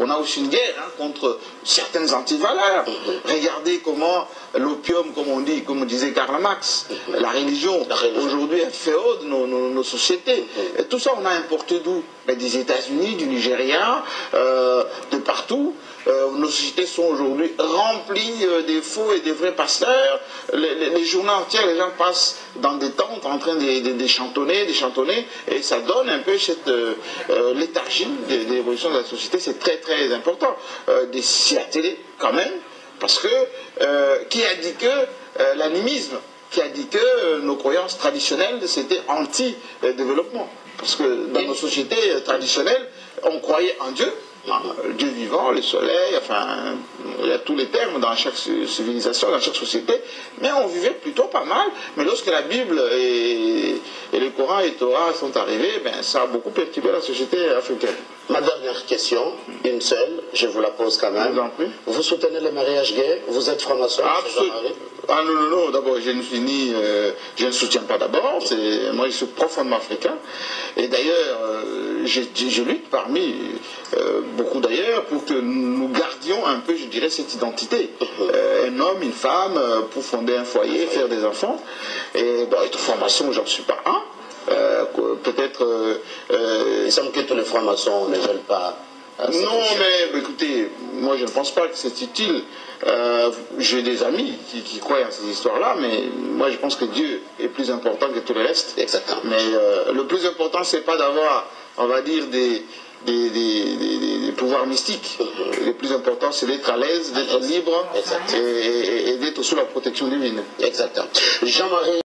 On a aussi une guerre hein, contre certaines antivaleurs. Regardez comment l'opium, comme on dit, comme disait Karl Marx, la religion, aujourd'hui est féo de nos, sociétés. Et tout ça, on a importé d'où? Ben, Des États-Unis, du Nigeria, euh, partout. Euh, nos sociétés sont aujourd'hui remplies euh, des faux et des vrais pasteurs. Les, journées entières, les gens passent dans des tentes en train de, chantonner, de chantonner, et ça donne un peu cette léthargie de, de l'évolution de la société c'est très très important, euh, de s'y atteler quand même, parce que euh, qui a dit que euh, l'animisme, qui a dit que nos croyances traditionnelles c'était anti-développement Parce que dans nos sociétés traditionnelles, on croyait en Dieu, Dieu vivant, le soleil, enfin, il y a tous les termes dans chaque civilisation, dans chaque société, mais on vivait plutôt pas mal. Mais lorsque la Bible et, le Coran et le Torah sont arrivés, ben, ça a beaucoup perturbé la société africaine. Ma dernière question, une seule, je vous la pose quand même. Vous, vous soutenez le mariage gay? Vous êtes franc-maçon Absolument. Ah non, non, non, d'abord, je ne suis ni. Euh, je ne soutiens pas d'abord. Moi, je suis profondément africain. Et d'ailleurs, euh, je, lutte parmi euh, beaucoup d'ailleurs pour que nous gardions un peu, je dirais, cette identité. un homme, une femme, pour fonder un foyer, faire des enfants. Et bon, être franc-maçon, j'en suis pas un. Peut-être. Il semble que tous les francs-maçons ne veulent pas non, mais écoutez, moi je ne pense pas que c'est utile. Euh, j'ai des amis qui, croient à ces histoires-là, mais moi je pense que Dieu est plus important que tout le reste. Exactement. Mais euh, le plus important, c'est pas d'avoir, on va dire, des, des, pouvoirs mystiques. Mm-hmm. Le plus important, c'est d'être à l'aise, d'être libre et, et d'être sous la protection divine. Exactement. Jean-Marie